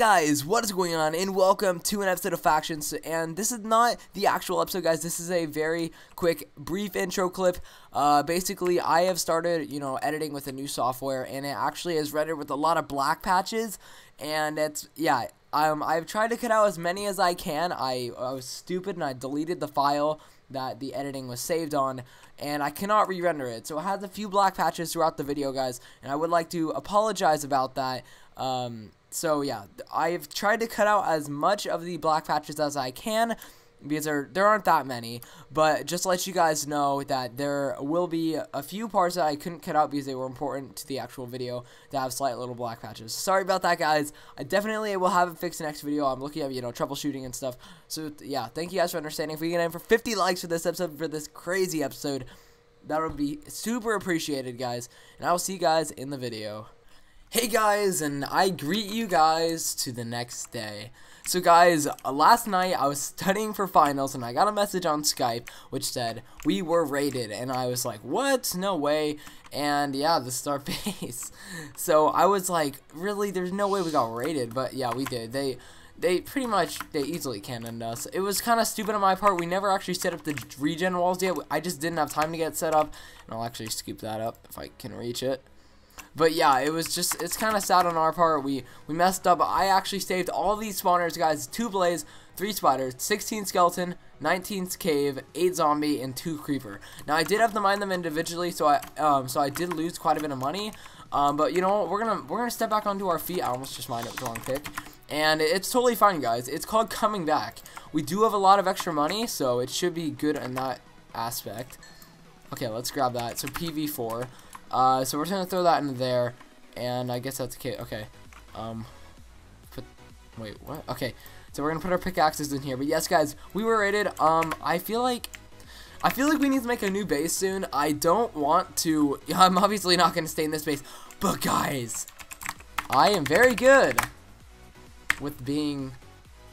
guys, what is going on and welcome to an episode of Factions and this is not the actual episode guys, this is a very quick brief intro clip. Uh, basically I have started, you know, editing with a new software and it actually is rendered with a lot of black patches and it's, yeah, um, I've tried to cut out as many as I can. I, I was stupid and I deleted the file that the editing was saved on and I cannot re-render it. So it has a few black patches throughout the video guys and I would like to apologize about that. Um, so yeah, I've tried to cut out as much of the black patches as I can because there, there aren't that many, but just let you guys know that there will be a few parts that I couldn't cut out because they were important to the actual video that have slight little black patches. Sorry about that, guys. I definitely will have it fixed next video. I'm looking at, you know, troubleshooting and stuff. So, yeah, thank you guys for understanding. If we get in for 50 likes for this episode, for this crazy episode, that would be super appreciated, guys. And I will see you guys in the video. Hey guys, and I greet you guys to the next day. So guys, uh, last night I was studying for finals and I got a message on Skype which said, we were rated, and I was like, what? No way. And yeah, this is our base. so I was like, really? There's no way we got rated, but yeah, we did. They they pretty much they easily cannoned us. It was kind of stupid on my part. We never actually set up the regen walls yet. I just didn't have time to get set up. And I'll actually scoop that up if I can reach it. But yeah, it was just, it's kind of sad on our part. We we messed up. I actually saved all these spawners, guys. Two blaze, three spiders, 16 skeleton, 19 cave, 8 zombie, and 2 creeper. Now, I did have to mine them individually, so I um, so I did lose quite a bit of money. Um, but you know what? We're gonna we're gonna step back onto our feet. I almost just mined it the wrong pick. And it's totally fine, guys. It's called coming back. We do have a lot of extra money, so it should be good in that aspect. Okay, let's grab that. So PV4. Uh, so we're gonna throw that in there, and I guess that's okay. Okay. Um, put. Wait, what? Okay. So we're gonna put our pickaxes in here. But yes, guys, we were rated. Um, I feel like. I feel like we need to make a new base soon. I don't want to. I'm obviously not gonna stay in this base, but guys, I am very good with being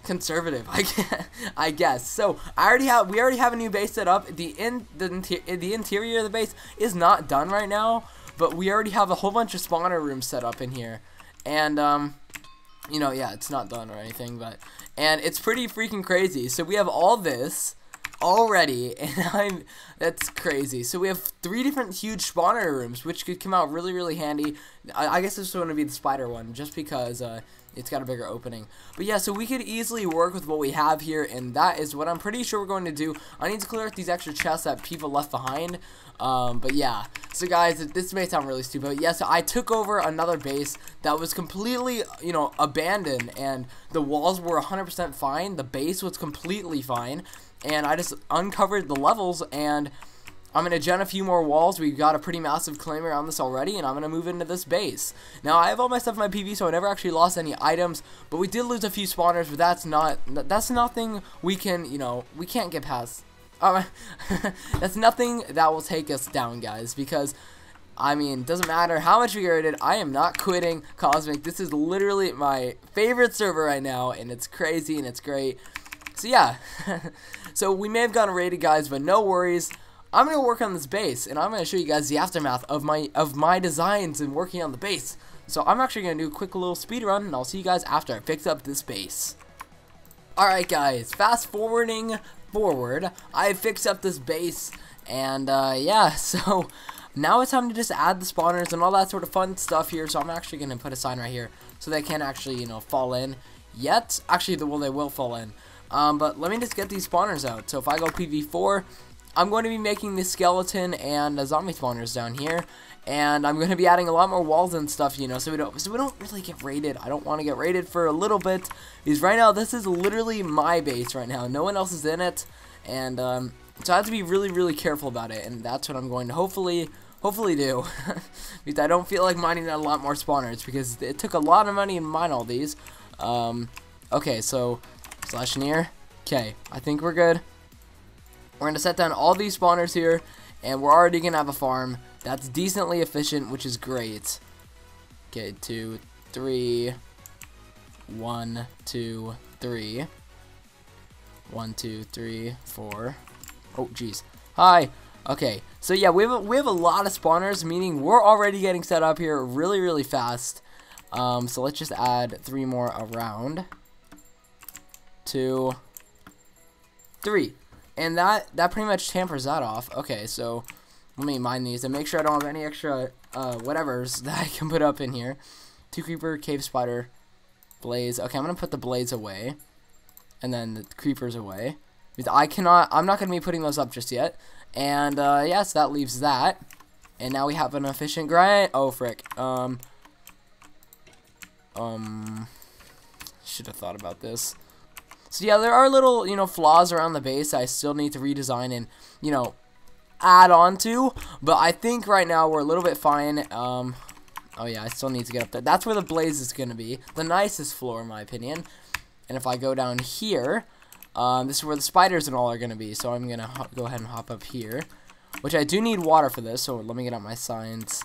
conservative, I guess, I guess. So I already have, we already have a new base set up. The in the the interior of the base is not done right now, but we already have a whole bunch of spawner rooms set up in here, and um, you know, yeah, it's not done or anything, but and it's pretty freaking crazy. So we have all this already and I'm that's crazy so we have three different huge spawner rooms which could come out really really handy I, I guess this is going to be the spider one just because uh, it's got a bigger opening. But yeah, so we could easily work with what we have here, and that is what I'm pretty sure we're going to do. I need to clear out these extra chests that people left behind. Um, but yeah, so guys, this may sound really stupid. Yes, yeah, so I took over another base that was completely, you know, abandoned, and the walls were 100% fine. The base was completely fine, and I just uncovered the levels, and I'm going to gen a few more walls. We've got a pretty massive claim around this already, and I'm going to move into this base. Now, I have all my stuff in my PV, so I never actually lost any items, but we did lose a few spawners, but that's not, that's nothing we can, you know, we can't get past. Uh, that's nothing that will take us down, guys, because... I mean, doesn't matter how much we rated, I am not quitting Cosmic. This is literally my favorite server right now, and it's crazy and it's great. So yeah, so we may have gotten rated, guys, but no worries. I'm gonna work on this base, and I'm gonna show you guys the aftermath of my of my designs and working on the base. So I'm actually gonna do a quick little speed run, and I'll see you guys after I fix up this base. Alright guys, fast forwarding forward, I fixed up this base, and uh, yeah, so now it's time to just add the spawners and all that sort of fun stuff here, so I'm actually gonna put a sign right here, so they can't actually, you know, fall in yet. Actually, the, well, they will fall in. Um, but let me just get these spawners out. So if I go PV4, I'm going to be making the skeleton and the zombie spawners down here. And I'm going to be adding a lot more walls and stuff, you know, so we don't so we don't really get raided. I don't want to get raided for a little bit. Because right now, this is literally my base right now. No one else is in it. And um, so I have to be really, really careful about it. And that's what I'm going to hopefully hopefully do. because I don't feel like mining a lot more spawners. Because it took a lot of money to mine all these. Um, okay, so slash near. Okay, I think we're good. We're going to set down all these spawners here, and we're already going to have a farm that's decently efficient, which is great. Okay, two, three, one, two, three, one, two, three, four. Oh, jeez. Hi. Okay, so yeah, we have a, we have a lot of spawners, meaning we're already getting set up here really, really fast. Um, so let's just add three more around. Two, three. And that, that pretty much tampers that off. Okay, so let me mine these and make sure I don't have any extra uh, whatevers that I can put up in here. Two creeper, cave spider, blaze. Okay, I'm going to put the blaze away. And then the creepers away. I cannot, I'm not going to be putting those up just yet. And, uh, yes, yeah, so that leaves that. And now we have an efficient grind. Oh, frick. Um, um, should have thought about this. So yeah, there are little, you know, flaws around the base I still need to redesign and, you know, add on to. But I think right now we're a little bit fine. Um, oh yeah, I still need to get up there. That's where the blaze is going to be. The nicest floor, in my opinion. And if I go down here, um, this is where the spiders and all are going to be. So I'm going to go ahead and hop up here. Which I do need water for this, so let me get out my signs.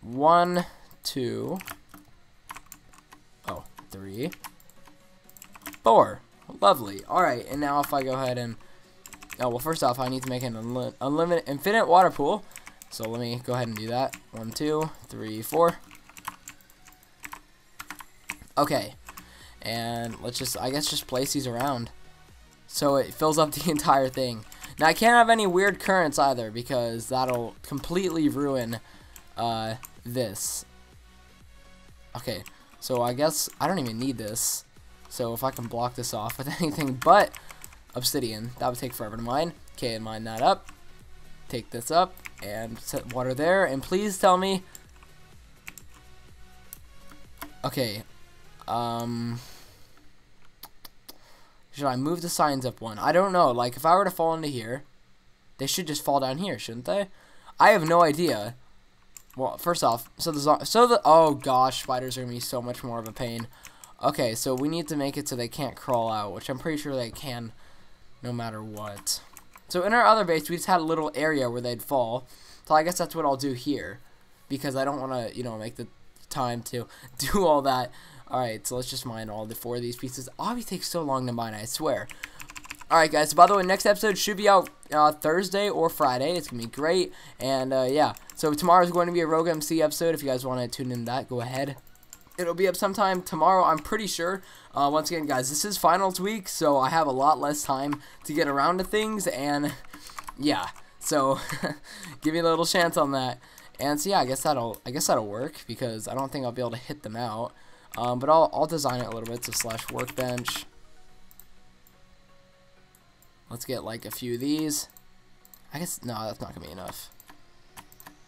One, two, oh, three, four. Lovely. Alright, and now if I go ahead and... Oh, well, first off, I need to make an unli unlimited, infinite water pool. So let me go ahead and do that. One, two, three, four. Okay. And let's just, I guess, just place these around. So it fills up the entire thing. Now, I can't have any weird currents either because that'll completely ruin uh, this. Okay, so I guess I don't even need this. So if I can block this off with anything but obsidian, that would take forever to mine. Okay, and mine that up. Take this up and set water there. And please tell me. Okay. Um. Should I move the signs up one? I don't know. Like, if I were to fall into here, they should just fall down here, shouldn't they? I have no idea. Well, first off, so the so the oh gosh, spiders are gonna be so much more of a pain. Okay, so we need to make it so they can't crawl out, which I'm pretty sure they can, no matter what. So in our other base, we just had a little area where they'd fall. So I guess that's what I'll do here, because I don't want to, you know, make the time to do all that Alright, so let's just mine all the four of these pieces. Always takes so long to mine, I swear. Alright, guys, so by the way, next episode should be out uh, Thursday or Friday. It's going to be great. And, uh, yeah, so tomorrow is going to be a Rogue MC episode. If you guys want to tune in that, go ahead. It'll be up sometime tomorrow, I'm pretty sure. Uh, once again, guys, this is finals week, so I have a lot less time to get around to things. And, yeah, so give me a little chance on that. And so, yeah, I guess that'll, I guess that'll work because I don't think I'll be able to hit them out. Um, but I'll, I'll design it a little bit. So slash workbench. Let's get like a few of these. I guess, no, that's not to be enough.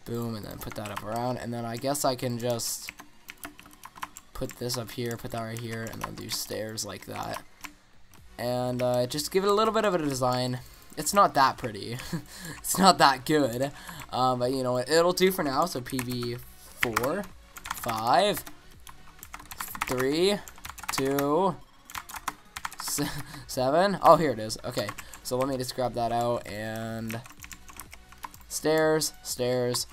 Boom, and then put that up around. And then I guess I can just put this up here, put that right here, and then do stairs like that. And uh, just give it a little bit of a design. It's not that pretty. it's not that good. Um, but, you know, it'll do for now. So PV 4, 5, three, two, seven. Oh, here it is. Okay, so let me just grab that out and stairs, stairs.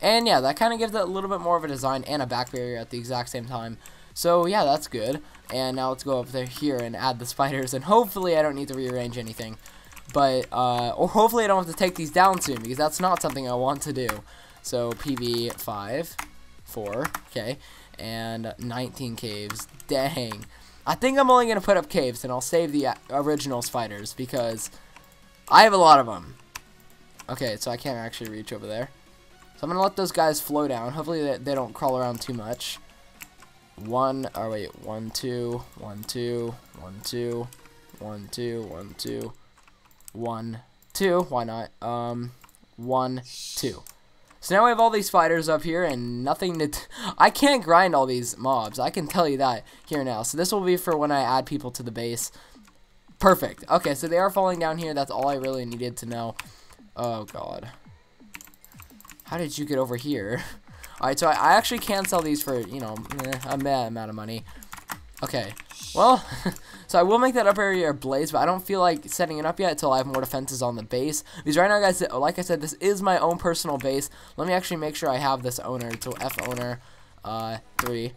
And yeah, that kind of gives it a little bit more of a design and a back barrier at the exact same time. So yeah, that's good. And now let's go up there here and add the spiders. And hopefully I don't need to rearrange anything. But, uh, or hopefully I don't have to take these down soon because that's not something I want to do. So PV 5, 4, okay and 19 caves. Dang. I think I'm only going to put up caves, and I'll save the original spiders, because I have a lot of them. Okay, so I can't actually reach over there. So I'm going to let those guys flow down. Hopefully they, they don't crawl around too much. One, oh wait, one, two, one, two, one, two, one, two, one, two, one, two, why not? Um, one, two. So now we have all these fighters up here and nothing to... I can't grind all these mobs. I can tell you that here now. So this will be for when I add people to the base. Perfect. Okay, so they are falling down here. That's all I really needed to know. Oh, God. How did you get over here? Alright, so I, I, actually can sell these for, you know, a mad amount of money. Okay. Well, so I will make that upper area blaze, but I don't feel like setting it up yet until I have more defenses on the base. Because right now, guys, like I said, this is my own personal base. Let me actually make sure I have this owner. So F owner uh, 3.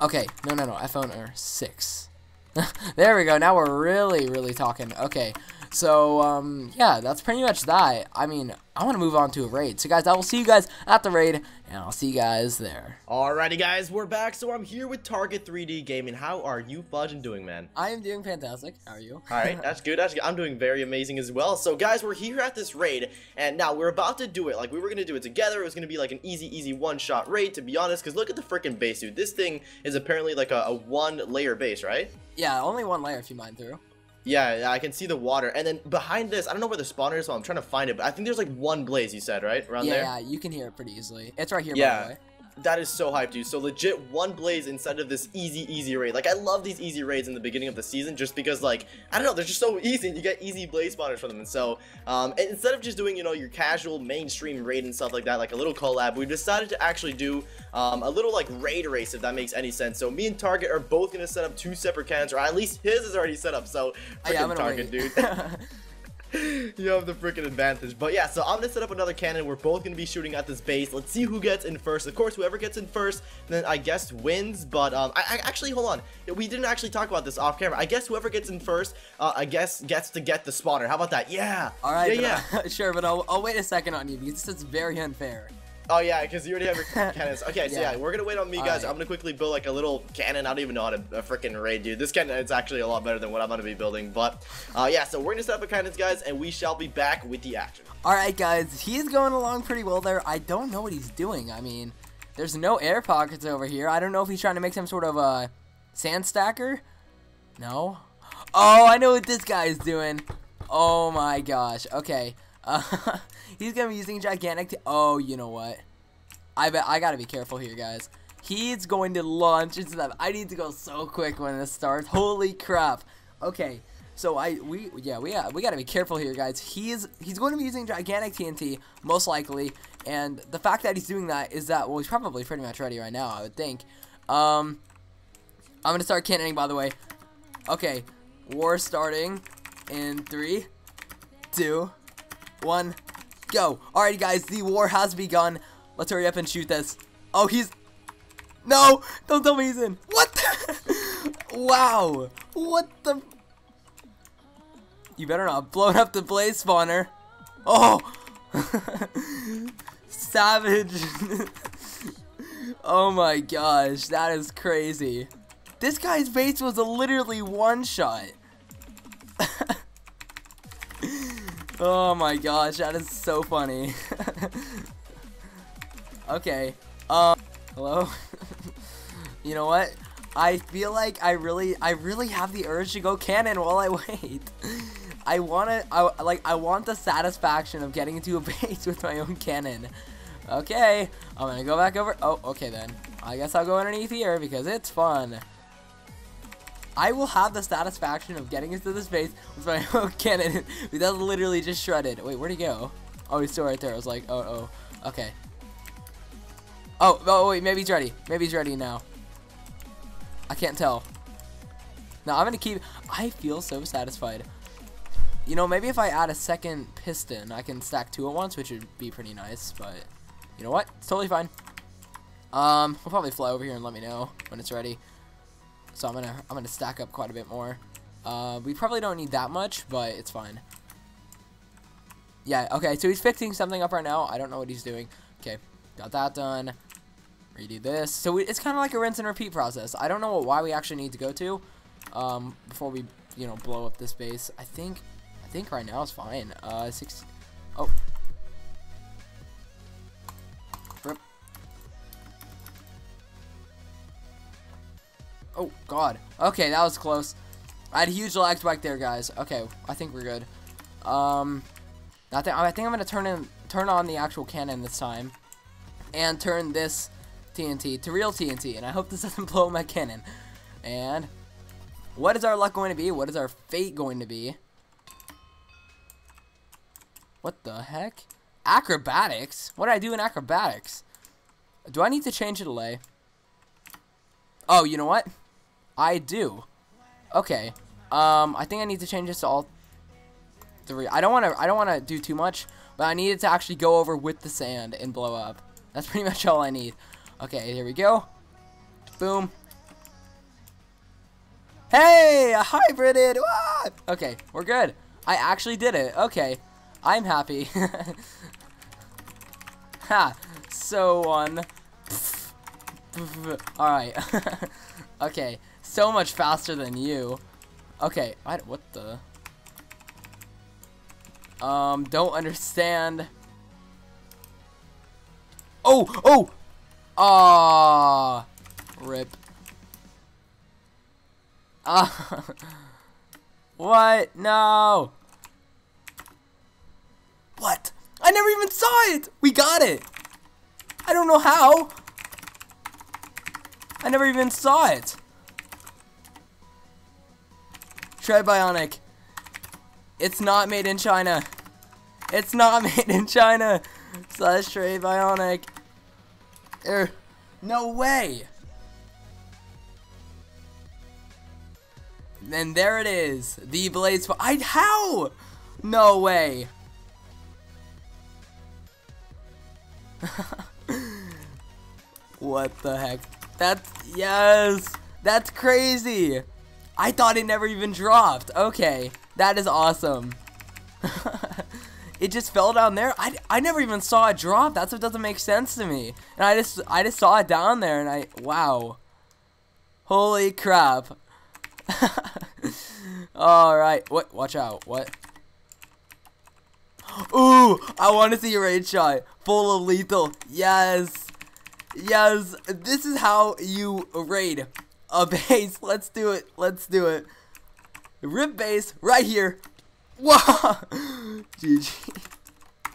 Okay, no, no, no, F owner 6. there we go. Now we're really, really talking. Okay, So, um, yeah, that's pretty much that. I mean, I want to move on to a raid. So, guys, I will see you guys at the raid, and I'll see you guys there. Alrighty, guys, we're back. So, I'm here with Target 3D Gaming. How are you fudging doing, man? I am doing fantastic. How are you? Alright, that's good. That's good. I'm doing very amazing as well. So, guys, we're here at this raid, and now we're about to do it. Like, we were going to do it together. It was going to be like an easy, easy one-shot raid, to be honest, because look at the freaking base, dude. This thing is apparently like a, a one-layer base, right? Yeah, only one layer if you mine through. Yeah, yeah, I can see the water. And then behind this, I don't know where the spawner is, so I'm trying to find it. But I think there's like one blaze, you said, right? Around yeah, there? Yeah, you can hear it pretty easily. It's right here, yeah. by the way. That is so hyped, dude. So legit one blaze instead of this easy, easy raid. Like I love these easy raids in the beginning of the season just because like, I don't know, they're just so easy and you get easy blaze spawners from them. And so, um, and instead of just doing, you know, your casual mainstream raid and stuff like that, like a little collab, we decided to actually do um, a little like raid race if that makes any sense. So me and Target are both going to set up two separate cannons, or at least his is already set up. So Oh, yeah, Target, wait. dude. you have the freaking advantage. But yeah, so I'm gonna set up another cannon. We're both gonna be shooting at this base. Let's see who gets in first. Of course, whoever gets in first, then I guess wins. But um, I, I actually hold on. We didn't actually talk about this off camera. I guess whoever gets in first, uh, I guess gets to get the spawner. How about that? Yeah. All right, Yeah, yeah. sure, but I'll, I'll wait a second on you because this is very unfair. Oh yeah, because you already have your cannons. Okay, so Yeah. yeah, we're gonna wait on me, guys. Alright. I'm gonna quickly build like a little cannon. I don't even know how to a freaking raid, dude. This cannon is actually a lot better than what I'm gonna be building. But uh, yeah, so we're gonna set up a cannons, guys, and we shall be back with the action. All right, guys, he's going along pretty well there. I don't know what he's doing. I mean, there's no air pockets over here. I don't know if he's trying to make some sort of a sand stacker. No. Oh, I know what this guy is doing. Oh my gosh. Okay. Uh, he's gonna be using gigantic. Oh, you know what? I bet I gotta be careful here, guys. He's going to launch into. I need to go so quick when this starts. Holy crap. Okay. So I we yeah we yeah, we gotta be careful here, guys. He's he's going to be using gigantic TNT most likely, and the fact that he's doing that is that well he's probably pretty much ready right now. I would think. Um, I'm gonna start cannoning by the way. Okay, war starting in three, two, one, go. Alright, guys, the war has begun. Let's hurry up and shoot this. Oh, he's. No! Don't tell me he's in. What the? wow. What the? You better not blow up the blaze spawner. Oh! Savage. oh my gosh, that is crazy. This guy's base was a literally one shot. Oh my gosh, that is so funny. okay. Um hello? you know what? I feel like I really I really have the urge to go cannon while I wait. I want to I like I want the satisfaction of getting into a base with my own cannon. Okay, I'm gonna go back over. Oh, okay then. I guess I'll go underneath here because it's fun. I will have the satisfaction of getting into this base with my own cannon. That's literally just shredded. Wait, where'd he go? Oh, he's still right there. I was like, oh, oh, okay. Oh, oh, wait, maybe he's ready. Maybe he's ready now. I can't tell. No, I'm gonna keep. I feel so satisfied. You know, maybe if I add a second piston, I can stack two at once, which would be pretty nice. But you know what? It's totally fine. Um, we'll probably fly over here and let me know when it's ready. So I'm gonna I'm gonna stack up quite a bit more. Uh, we probably don't need that much, but it's fine. Yeah. Okay. So he's fixing something up right now. I don't know what he's doing. Okay. Got that done. Redo this. So we, it's kind of like a rinse and repeat process. I don't know what, why we actually need to go to um, before we, you know, blow up this base. I think, I think right now is fine. Uh, six. Oh. Oh God. Okay, that was close. I had huge lag spike there, guys. Okay, I think we're good. Um, I think I think I'm gonna turn in turn on the actual cannon this time, and turn this TNT to real TNT, and I hope this doesn't blow my cannon. And what is our luck going to be? What is our fate going to be? What the heck? Acrobatics? What did I do in acrobatics? Do I need to change the delay? Oh, you know what? I do. Okay. Um, I think I need to change this to all three. I don't want to. I don't want to do too much, but I needed to actually go over with the sand and blow up. That's pretty much all I need. Okay, here we go. Boom. Hey, a hybrided. What? Okay, we're good. I actually did it. Okay. I'm happy. ha. So one. Alright. okay. So much faster than you. Okay. I, what the? Um, don't understand. Oh! Oh! Ah! Rip. Ah. what? No. What? I never even saw it. We got it. I don't know how. I never even saw it. Tread Bionic. It's not made in China. It's not made in China. Slash Trey Bionic. Er, no way. And there it is. The Blaze. I how? No way. what the heck? That's yes. That's crazy. I thought it never even dropped. Okay, that is awesome. it just fell down there. I, I never even saw it drop. That's what doesn't make sense to me. And I just I just saw it down there and I wow. Holy crap. All right. What? Watch out. What? Ooh, I want to see a raid shot full of lethal. Yes. Yes. This is how you raid a base. Let's do it. Let's do it. Rip base right here. Whoa. GG.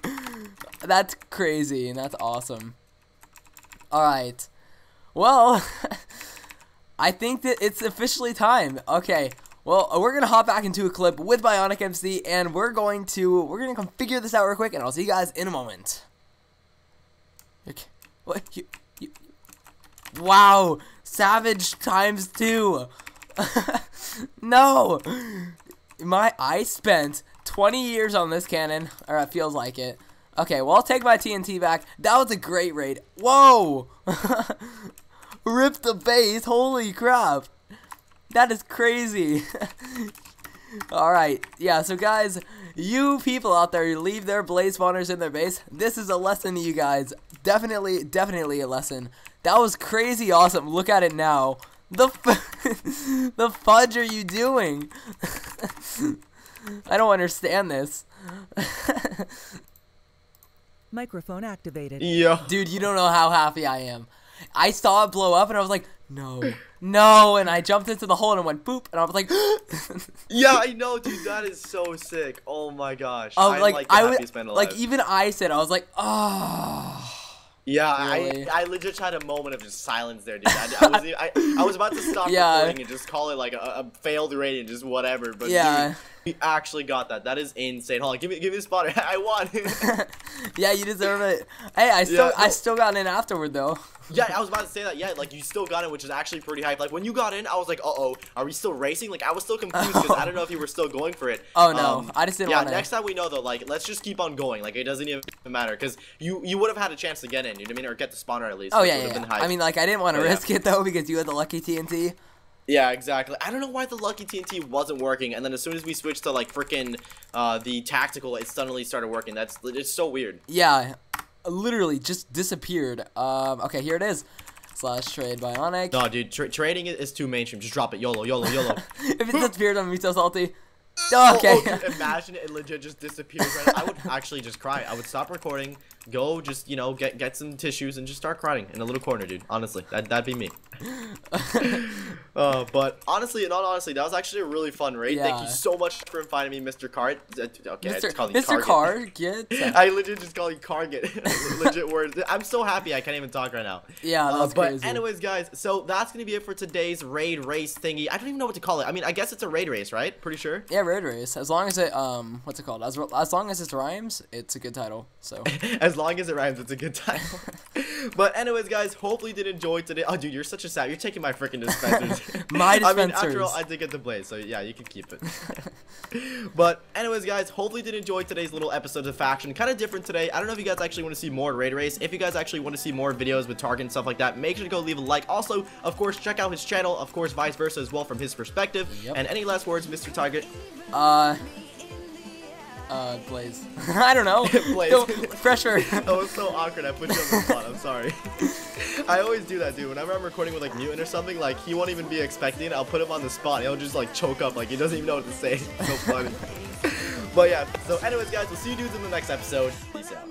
That's crazy and that's awesome. All right. Well, I think that it's officially time. Okay. Well, uh, we're gonna hop back into a clip with Bionic MC, and we're going to we're gonna come figure this out real quick, and I'll see you guys in a moment. Okay. What? You, you, wow, Savage times two. no, my I spent 20 years on this cannon, or it feels like it. Okay, well I'll take my TNT back. That was a great raid. Whoa, rip the base. Holy crap. That is crazy. Alright, yeah, so guys, you people out there leave their blaze spawners in their base. This is a lesson to you guys. Definitely, definitely a lesson. That was crazy awesome. Look at it now. The the fudge are you doing? I don't understand this. Microphone activated. Yeah. Dude, you don't know how happy I am. I saw it blow up and I was like, no, no, and I jumped into the hole and it went boop, and I was like, yeah, I know, dude. That is so sick. Oh my gosh. um, like, like, I was like, even I said, I was like, oh, Yeah, Really? I, I legit had a moment of just silence there, dude. I, I was I, I was about to stop Yeah. recording and just call it like a, a failed raid and just whatever. But Yeah. dude, we actually got that. That is insane. Hold on, give me give me the spotter. I won. yeah, you deserve it. Hey, I still, Yeah, I no. still got in afterward though. yeah, I was about to say that. Yeah, like you still got it, which is actually pretty hype. Like when you got in, I was like, uh oh, are we still racing? Like I was still confused because I don't know if you were still going for it. Oh, no. I just didn't Yeah, wanna- next time we know though, like let's just keep on going. Like it doesn't even matter because you you would have had a chance to get in. You know what I mean, or get the spawner at least. Oh yeah, yeah. yeah. been hype. I mean, like, I didn't want to Oh, yeah. risk it though because you had the lucky TNT. Yeah, exactly. I don't know why the lucky TNT wasn't working, and then as soon as we switched to like freaking uh, the tactical, it suddenly started working. That's it's so weird. Yeah, literally just disappeared. Um, okay, here it is. Slash trade bionic. No, dude, tra- trading is too mainstream. Just drop it, YOLO, YOLO, YOLO. if it disappeared, I'm gonna be so salty. Oh, okay. oh, dude, imagine it legit just disappears. Right I would actually just cry. I would stop recording, go just you know get get some tissues and just start crying in a little corner, dude. Honestly, that that'd be me. uh, but honestly, and not honestly, that was actually a really fun raid. Thank you so much for finding me, Mr. Cart. Uh, Okay, I Mr. just called you Mr. Carget. Car, get. I legit just call you Carget. legit words. I'm so happy I can't even talk right now. Yeah, Uh, but crazy. anyways, guys, so that's gonna be it for today's raid race thingy. I don't even know what to call it. I mean, I guess it's a raid race, right? Pretty sure. Yeah, raid race. As long as it um, what's it called? As as long as it rhymes, it's a good title. So as long as it rhymes, it's a good title. but anyways, guys, hopefully you did enjoy today. Oh, dude, you're such a sap. You're taking my freaking dispensers. My I mean, after all, I did get the blaze, so yeah, you can keep it. but anyways, guys, hopefully you did enjoy today's little episode of Faction. Kind of different today. I don't know if you guys actually want to see more raid race. If you guys actually want to see more videos with Target and stuff like that, make sure to go leave a like. Also, of course, check out his channel. Of course, vice versa as well from his perspective. Yep. And any last words, Mr. Target? uh, uh, Blaze. I don't know. Blaze. No, pressure. That was so awkward. I put you on the spot. I'm sorry. I always do that, dude. Whenever I'm recording with like Newton or something, like he won't even be expecting. I'll put him on the spot. He'll just like choke up, like he doesn't even know what to say. It's so funny. but yeah. So, anyways, guys, we'll see you dudes in the next episode. Peace out.